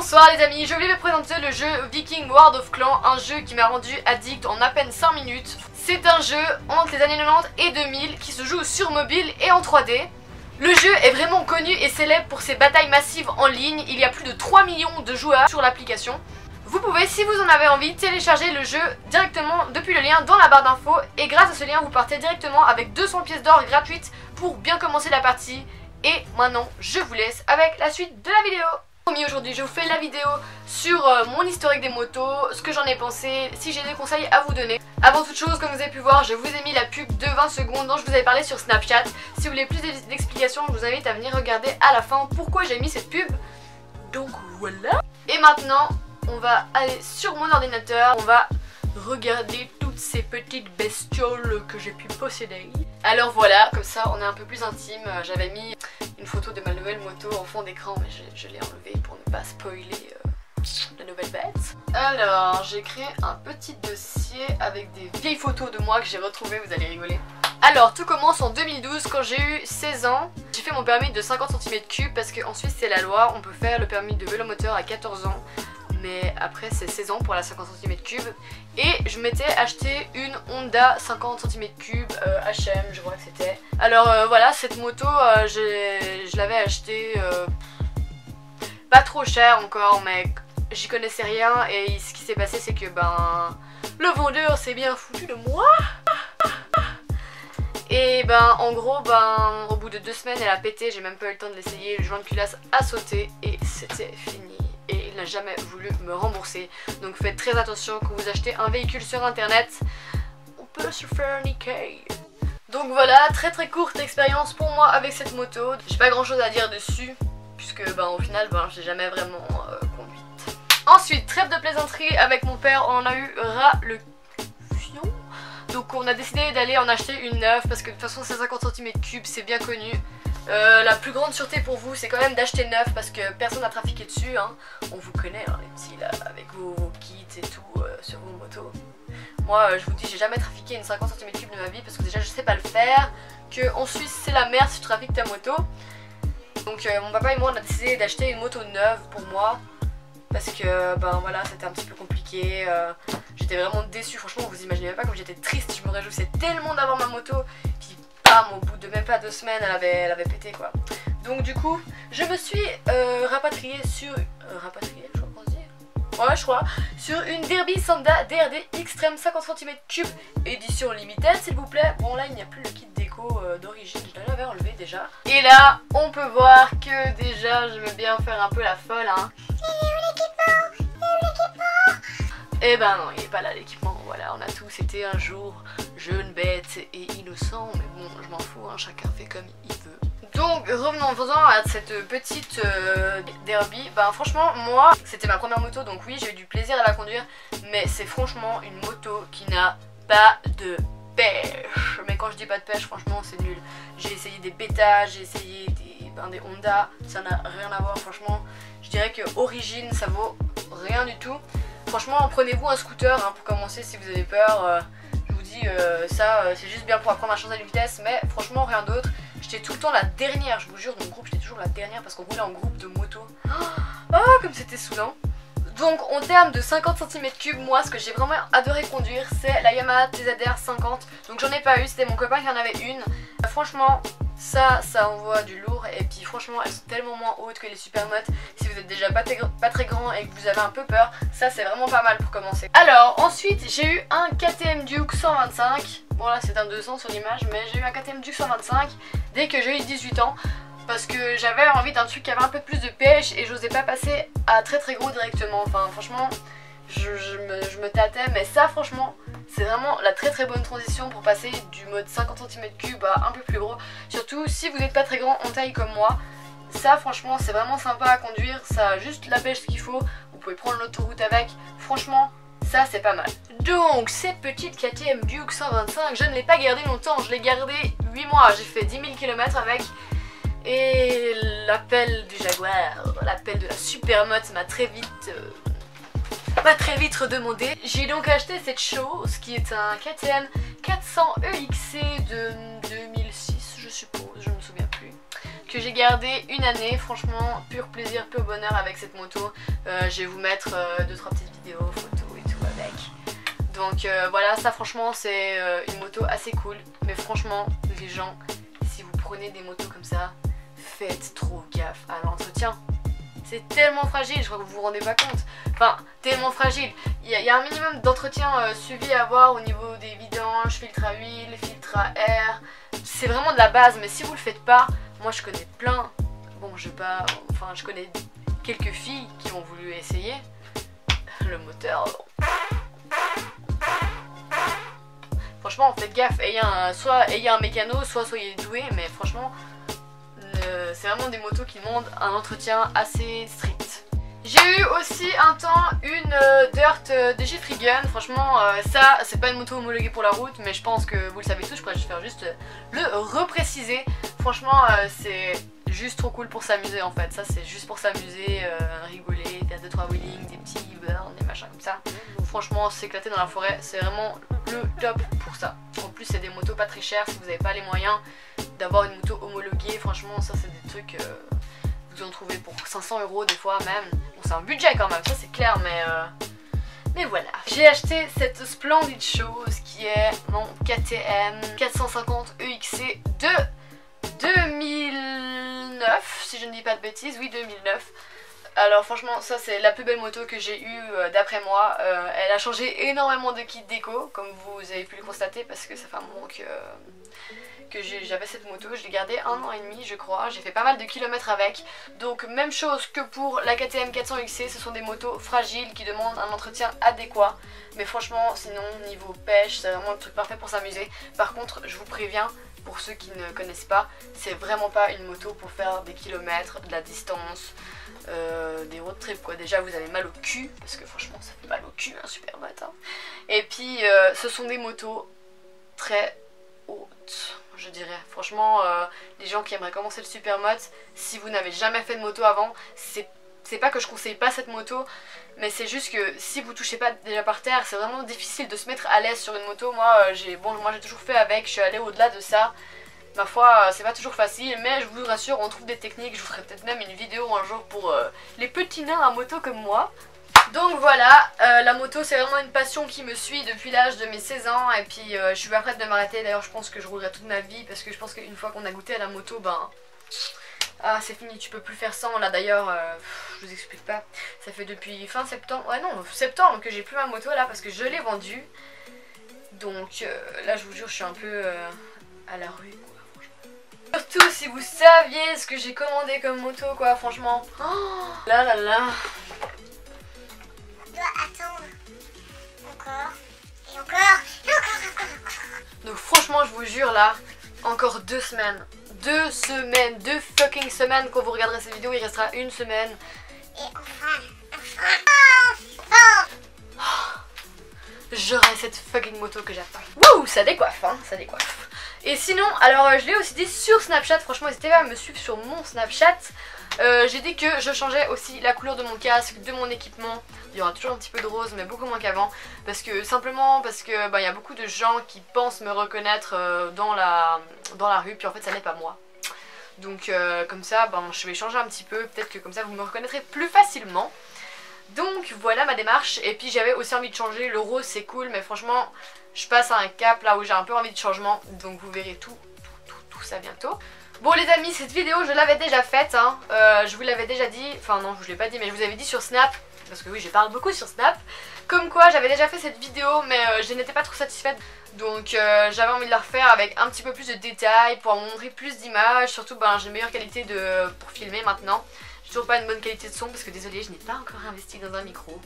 Bonsoir les amis, je vais vous présenter le jeu Viking World of Clans, un jeu qui m'a rendu addict en à peine 5 minutes. C'est un jeu entre les années 90 et 2000 qui se joue sur mobile et en 3D. Le jeu est vraiment connu et célèbre pour ses batailles massives en ligne, il y a plus de 3 millions de joueurs sur l'application. Vous pouvez, si vous en avez envie, télécharger le jeu directement depuis le lien dans la barre d'infos et grâce à ce lien vous partez directement avec 200 pièces d'or gratuites pour bien commencer la partie. Et maintenant, je vous laisse avec la suite de la vidéo aujourd'hui je vous fais la vidéo sur euh, mon historique des motos, ce que j'en ai pensé, si j'ai des conseils à vous donner. Avant toute chose, comme vous avez pu voir, je vous ai mis la pub de 20 secondes dont je vous avais parlé sur Snapchat. Si vous voulez plus d'explications, je vous invite à venir regarder à la fin pourquoi j'ai mis cette pub. Donc voilà. Et maintenant, on va aller sur mon ordinateur, on va regarder toutes ces petites bestioles que j'ai pu posséder. Alors voilà, comme ça on est un peu plus intime. J'avais mis une photo de ma nouvelle moto en fond d'écran, mais je, l'ai enlevée pour ne pas spoiler euh, la nouvelle bête. Alors, j'ai créé un petit dossier avec des vieilles photos de moi que j'ai retrouvées, vous allez rigoler. Alors, tout commence en 2012 quand j'ai eu 16 ans. J'ai fait mon permis de 50 cm3 parce qu'en Suisse c'est la loi, on peut faire le permis de vélo moteur à 14 ans mais après c'est 16 ans pour la 50 cm3 et je m'étais acheté une Honda 50 cm3 HM je crois que c'était. Alors euh, voilà cette moto euh, je l'avais achetée euh, pas trop cher encore mais j'y connaissais rien. Et ce qui s'est passé c'est que ben le vendeur s'est bien foutu de moi. Et ben en gros ben au bout de deux semaines elle a pété. J'ai même pas eu le temps de l'essayer. Le joint de culasse a sauté et c'était fini jamais voulu me rembourser. Donc faites très attention quand vous achetez un véhicule sur internet, on peut se faire niquer. Donc voilà, très très courte expérience pour moi avec cette moto. J'ai pas grand chose à dire dessus, puisque ben, au final ben, j'ai jamais vraiment euh, conduite. Ensuite, trêve de plaisanterie avec mon père, on a eu ras le fion. Donc on a décidé d'aller en acheter une neuve parce que de toute façon c'est 50 cm3, c'est bien connu. Euh, la plus grande sûreté pour vous, c'est quand même d'acheter neuf parce que personne n'a trafiqué dessus. Hein. On vous connaît, hein, les petits là, avec vos, kits et tout euh, sur vos motos. Moi, euh, je vous dis, j'ai jamais trafiqué une 50 cm3 de ma vie parce que déjà je sais pas le faire. Que en Suisse, c'est la merde si tu trafiques ta moto. Donc, mon papa et moi, on a décidé d'acheter une moto neuve pour moi parce que ben voilà c'était un petit peu compliqué j'étais vraiment déçue franchement vous imaginez pas comme j'étais triste je me réjouissais tellement d'avoir ma moto au bout de même pas deux semaines, elle avait, elle avait pété quoi. Donc du coup, je me suis euh, rapatriée sur... Euh, rapatriée, je crois qu'on dit Ouais, je crois. Sur une Derby Sanda DRD Extreme 50 cm3 édition limitée, s'il vous plaît. Bon là, il n'y a plus le kit déco euh, d'origine, je l'avais enlevé déjà. Et là, on peut voir que déjà, je veux bien faire un peu la folle, hein. Eh ben non, il est pas là l'équipement, voilà, on a tout, c'était un jour jeune, bête et innocent, mais m'en hein, chacun fait comme il veut. Donc revenons faisant à cette petite euh, derby, ben franchement moi c'était ma première moto donc oui j'ai eu du plaisir à la conduire mais c'est franchement une moto qui n'a pas de pêche. Mais quand je dis pas de pêche franchement c'est nul. J'ai essayé des bêtas, j'ai essayé des, ben, Honda, ça n'a rien à voir franchement. Je dirais que origine ça vaut rien du tout. Franchement, prenez-vous un scooter hein, pour commencer si vous avez peur. Euh, euh, ça, euh, c'est juste bien pour apprendre à changer de vitesse, mais franchement, rien d'autre. J'étais tout le temps la dernière, je vous jure, dans mon groupe, j'étais toujours la dernière parce qu'on roulait en groupe de moto. Oh, comme c'était soudain. Donc en termes de 50 cm3, moi ce que j'ai vraiment adoré conduire c'est la Yamaha TZR 50 Donc j'en ai pas eu, c'était mon copain qui en avait une Franchement ça, ça envoie du lourd et puis franchement elles sont tellement moins hautes que les Supermotes. Si vous êtes déjà pas, très grand et que vous avez un peu peur, ça c'est vraiment pas mal pour commencer. Alors ensuite j'ai eu un KTM Duke 125. Bon là c'est un 200 sur l'image mais j'ai eu un KTM Duke 125 dès que j'ai eu 18 ans. Parce que j'avais envie d'un truc qui avait un peu plus de pêche et j'osais pas passer à très très gros directement. Enfin franchement je, me, je, me, tâtais mais ça franchement c'est vraiment la très très bonne transition pour passer du mode 50 cm3 à un peu plus gros. Surtout si vous n'êtes pas très grand en taille comme moi ça franchement c'est vraiment sympa à conduire. Ça a juste la pêche qu'il faut. Vous pouvez prendre l'autoroute avec. Franchement ça c'est pas mal. Donc cette petite KTM Duke 125 je ne l'ai pas gardée longtemps. Je l'ai gardée 8 mois. J'ai fait 10 000 km avec. Et l'appel du Jaguar l'appel de la Supermote m'a très vite euh, pas très vite redemandé. J'ai donc acheté cette chose qui est un KTM 400 EXC de 2006 je suppose, je me souviens plus. que j'ai gardé une année. Franchement, pur plaisir, pur bonheur avec cette moto. Euh, je vais vous mettre 2-3 euh, petites vidéos, photos et tout avec. Donc euh, voilà, ça franchement c'est une moto assez cool. Mais franchement, les gens, si vous prenez des motos comme ça, faites trop gaffe à l'entretien. C'est tellement fragile, je crois que vous vous rendez pas compte. Enfin, tellement fragile. Il y, a un minimum d'entretien suivi à avoir au niveau des vidanges, filtre à huile, filtre à air. C'est vraiment de la base, mais si vous le faites pas, moi je connais plein, bon je pas, enfin je connais quelques filles qui ont voulu essayer le moteur. Franchement faites gaffe, ayez un, soit ayez un mécano, soit soyez doué, mais franchement c'est vraiment des motos qui demandent un entretien assez strict. J'ai eu aussi un temps une euh, Dirt euh, de Jeffrey Gun, franchement euh, ça c'est pas une moto homologuée pour la route mais je pense que vous le savez tous, je pourrais juste faire juste le repréciser. Franchement c'est juste trop cool pour s'amuser en fait, ça c'est juste pour s'amuser, rigoler, faire 2-3 wheelings, des petits burns, des machins comme ça. Franchement s'éclater dans la forêt c'est vraiment le top pour ça. En plus c'est des motos pas très chères si vous n'avez pas les moyens d'avoir une moto homologuée, franchement ça c'est des trucs vous en trouvez pour 500 euros des fois même. Bon, c'est un budget quand même, ça c'est clair, mais... Euh, mais voilà. J'ai acheté cette splendide chose qui est mon KTM 450 EXC de 2009, si je ne dis pas de bêtises, oui 2009. Alors franchement ça c'est la plus belle moto que j'ai eue euh, d'après moi. Euh, elle a changé énormément de kit déco comme vous avez pu le constater parce que ça fait un moment que que j'avais cette moto, je l'ai gardée un an et demi je crois, j'ai fait pas mal de kilomètres avec, donc même chose que pour la KTM 400 XC, ce sont des motos fragiles qui demandent un entretien adéquat, mais franchement sinon niveau pêche c'est vraiment le truc parfait pour s'amuser, par contre je vous préviens, pour ceux qui ne connaissent pas, c'est vraiment pas une moto pour faire des kilomètres, de la distance, euh, des road trips quoi. Déjà vous avez mal au cul, parce que franchement ça fait mal au cul un super matin. Et puis euh, ce sont des motos très hautes je dirais. Franchement, euh, les gens qui aimeraient commencer le supermoto, si vous n'avez jamais fait de moto avant, c'est pas que je conseille pas cette moto, mais c'est juste que si vous touchez pas déjà par terre, c'est vraiment difficile de se mettre à l'aise sur une moto. Moi, euh, j'ai bon, moi j'ai toujours fait avec, je suis allée au-delà de ça. Ma foi, euh, c'est pas toujours facile, mais je vous rassure, on trouve des techniques. Je vous ferai peut-être même une vidéo un jour pour les petits nains à moto comme moi. Donc voilà, euh, la moto c'est vraiment une passion qui me suit depuis l'âge de mes 16 ans et puis euh, je suis pas prête de m'arrêter d'ailleurs je pense que je roulerai toute ma vie parce que je pense qu'une fois qu'on a goûté à la moto ben ah c'est fini tu peux plus faire sans là d'ailleurs euh, je vous explique pas. Ça fait depuis fin septembre ouais non septembre que j'ai plus ma moto là parce que je l'ai vendue. Donc là je vous jure je suis un peu à la rue quoi franchement. Surtout si vous saviez ce que j'ai commandé comme moto quoi franchement. Oh, là là là. Attendre encore et encore et encore, encore, encore. Donc franchement, je vous jure là, encore deux semaines. Deux semaines, deux fucking semaines quand vous regarderez cette vidéo, il restera une semaine. Et enfin, enfin, enfin. J'aurai cette fucking moto que j'attends. Wouh, ça décoiffe, hein, ça décoiffe. Et sinon, alors euh, je l'ai aussi dit sur Snapchat, franchement n'hésitez pas à me suivre sur mon Snapchat. Euh, j'ai dit que je changeais aussi la couleur de mon casque, de mon équipement. Il y aura toujours un petit peu de rose mais beaucoup moins qu'avant. Parce que simplement parce que bah, il y a beaucoup de gens qui pensent me reconnaître euh, dans, la, dans la rue puis en fait ça n'est pas moi. Donc comme ça ben, je vais changer un petit peu, peut-être que comme ça vous me reconnaîtrez plus facilement. Donc voilà ma démarche et puis j'avais aussi envie de changer, le rose c'est cool mais franchement je passe à un cap là où j'ai un peu envie de changement donc vous verrez tout, tout, tout, ça bientôt. Bon les amis cette vidéo je l'avais déjà faite, hein. Euh, je vous l'avais déjà dit, enfin non je vous l'ai pas dit mais je vous avais dit sur Snap parce que oui je parle beaucoup sur Snap comme quoi j'avais déjà fait cette vidéo mais euh, je n'étais pas trop satisfaite donc euh, j'avais envie de la refaire avec un petit peu plus de détails pour montrer plus d'images surtout ben, j'ai une meilleure qualité de, pour filmer maintenant toujours pas une bonne qualité de son parce que désolé je n'ai pas encore investi dans un micro.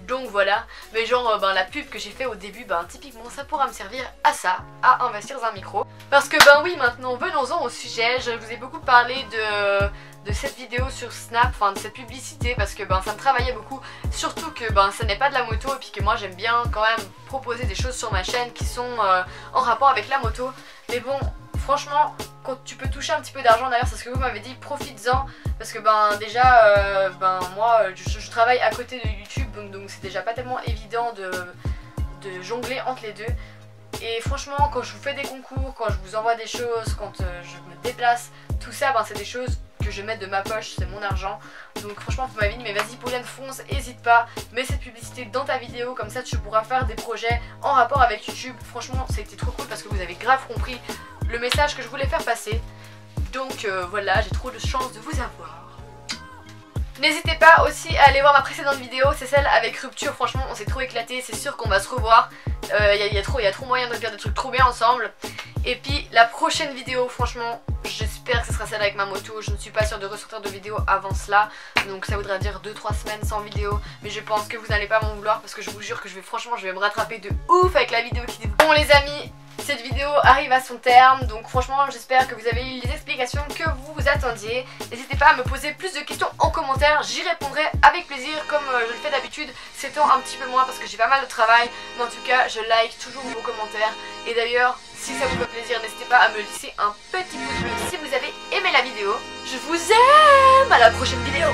Donc voilà. Mais genre euh, ben, la pub que j'ai fait au début ben typiquement ça pourra me servir à ça à investir dans un micro. Parce que ben oui maintenant venons-en au sujet. Je vous ai beaucoup parlé de cette vidéo sur Snap, enfin de cette publicité parce que ben ça me travaillait beaucoup. Surtout que ben ça n'est pas de la moto et puis que moi j'aime bien quand même proposer des choses sur ma chaîne qui sont euh, en rapport avec la moto. Mais bon franchement, quand tu peux toucher un petit peu d'argent, d'ailleurs c'est ce que vous m'avez dit, profites-en. Parce que ben déjà, euh, ben moi je, travaille à côté de YouTube, donc c'est déjà pas tellement évident de, jongler entre les deux. Et franchement, quand je vous fais des concours, quand je vous envoie des choses, quand euh, je me déplace, tout ça ben, c'est des choses que je mets de ma poche, c'est mon argent. Donc franchement pour ma vie, mais vas-y Pauline fonce, hésite pas, mets cette publicité dans ta vidéo, comme ça tu pourras faire des projets en rapport avec YouTube. Franchement été trop cool parce que vous avez grave compris le message que je voulais faire passer. Donc euh, voilà, j'ai trop de chance de vous avoir. N'hésitez pas aussi à aller voir ma précédente vidéo, c'est celle avec Rupture, franchement on s'est trop éclaté, c'est sûr qu'on va se revoir, il euh, y, a trop, y a trop moyen de faire des trucs trop bien ensemble. Et puis la prochaine vidéo, franchement, j'espère que ce sera celle avec ma moto, je ne suis pas sûre de ressortir de vidéo avant cela, donc ça voudrait dire 2-3 semaines sans vidéo, mais je pense que vous n'allez pas m'en vouloir parce que je vous jure que je vais franchement, je vais me rattraper de ouf avec la vidéo qui... Bon les amis, cette vidéo arrive à son terme, donc franchement j'espère que vous avez eu les explications que vous attendiez. N'hésitez pas à me poser plus de questions en commentaire, j'y répondrai avec plaisir comme euh, je le fais d'habitude, c'est temps un petit peu moins parce que j'ai pas mal de travail, mais en tout cas je like toujours vos commentaires. Et d'ailleurs, si ça vous fait plaisir, n'hésitez pas à me laisser un petit pouce bleu si vous avez aimé la vidéo. Je vous aime À la prochaine vidéo